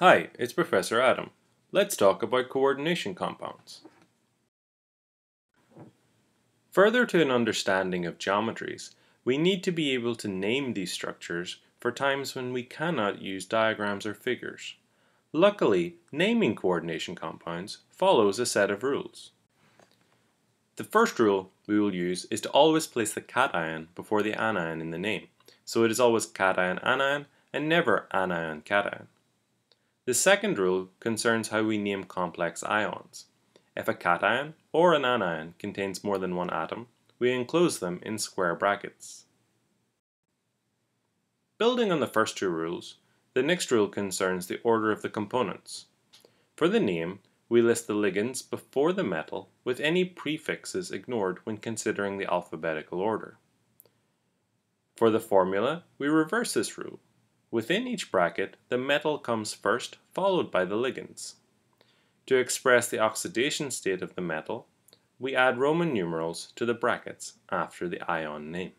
Hi, it's Professor Adam. Let's talk about coordination compounds. Further to an understanding of geometries, we need to be able to name these structures for times when we cannot use diagrams or figures. Luckily, naming coordination compounds follows a set of rules. The first rule we will use is to always place the cation before the anion in the name, so it is always cation anion and never anion cation. The second rule concerns how we name complex ions. If a cation or an anion contains more than one atom, we enclose them in square brackets. Building on the first two rules, the next rule concerns the order of the components. For the name, we list the ligands before the metal with any prefixes ignored when considering the alphabetical order. For the formula, we reverse this rule Within each bracket, the metal comes first, followed by the ligands. To express the oxidation state of the metal, we add Roman numerals to the brackets after the ion name.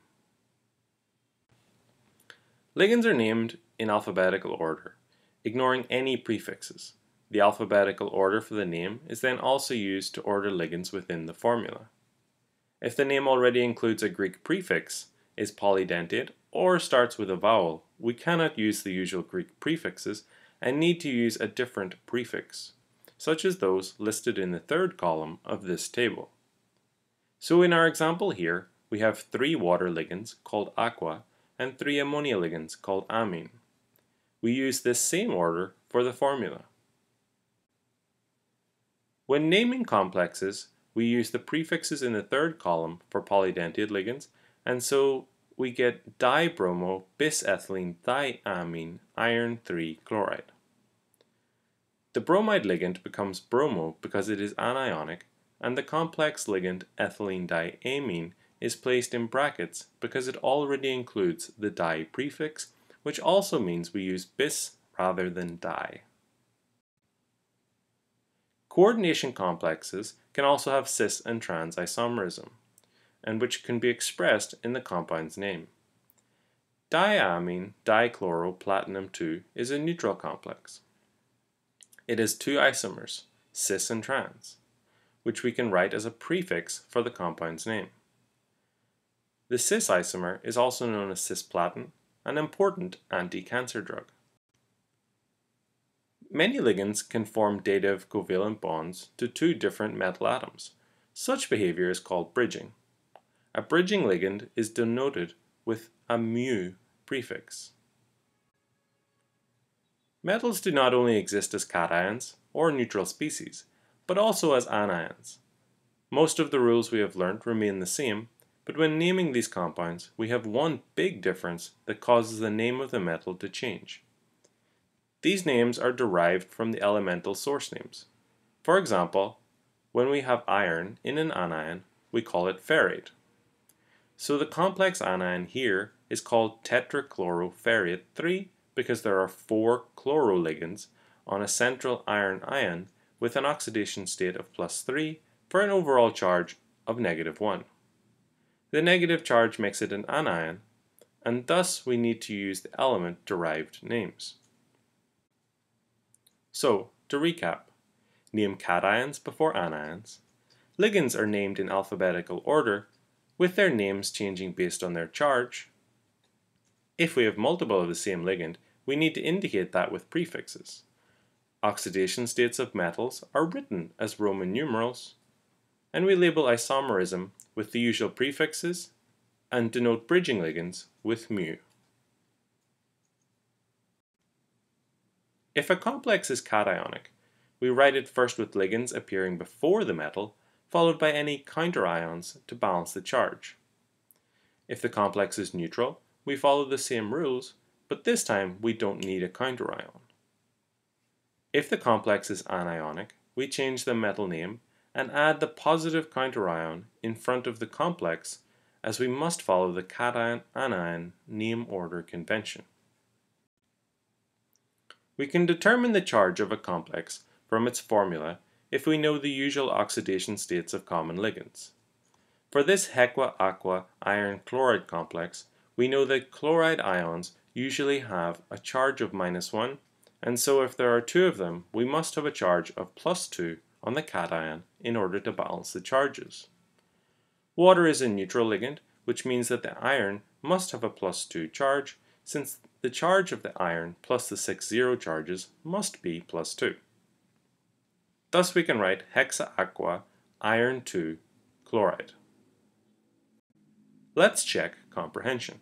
Ligands are named in alphabetical order, ignoring any prefixes. The alphabetical order for the name is then also used to order ligands within the formula. If the name already includes a Greek prefix, is polydentate, or starts with a vowel, we cannot use the usual Greek prefixes and need to use a different prefix, such as those listed in the third column of this table. So in our example here, we have three water ligands called aqua and three ammonia ligands called ammine. We use this same order for the formula. When naming complexes, we use the prefixes in the third column for polydentate ligands, and so we get dibromo bisethylene diamine iron 3 chloride. The bromide ligand becomes bromo because it is anionic, and the complex ligand ethylene diamine is placed in brackets because it already includes the di prefix, which also means we use bis rather than di. Coordination complexes can also have cis and trans isomerism and which can be expressed in the compound's name. Diammine dichloroplatinum 2 is a neutral complex. It has two isomers, cis and trans, which we can write as a prefix for the compound's name. The cis isomer is also known as cisplatin, an important anti-cancer drug. Many ligands can form dative covalent bonds to two different metal atoms. Such behavior is called bridging. A bridging ligand is denoted with a mu prefix. Metals do not only exist as cations or neutral species, but also as anions. Most of the rules we have learnt remain the same, but when naming these compounds, we have one big difference that causes the name of the metal to change. These names are derived from the elemental source names. For example, when we have iron in an anion, we call it ferrate. So the complex anion here is called tetrachloroferrate 3 because there are four chloroligands on a central iron ion with an oxidation state of plus 3 for an overall charge of negative 1. The negative charge makes it an anion, and thus we need to use the element derived names. So, to recap, name cations before anions. Ligands are named in alphabetical order with their names changing based on their charge. If we have multiple of the same ligand, we need to indicate that with prefixes. Oxidation states of metals are written as Roman numerals, and we label isomerism with the usual prefixes and denote bridging ligands with mu. If a complex is cationic, we write it first with ligands appearing before the metal followed by any counterions to balance the charge. If the complex is neutral, we follow the same rules, but this time we don't need a counterion. If the complex is anionic, we change the metal name and add the positive counterion in front of the complex as we must follow the cation-anion name order convention. We can determine the charge of a complex from its formula if we know the usual oxidation states of common ligands. For this Hexa-aqua iron chloride complex, we know that chloride ions usually have a charge of minus 1 and so if there are two of them, we must have a charge of plus 2 on the cation in order to balance the charges. Water is a neutral ligand, which means that the iron must have a plus 2 charge, since the charge of the iron plus the six zero charges must be plus 2. Thus we can write hexa aqua iron 2 chloride. Let's check comprehension.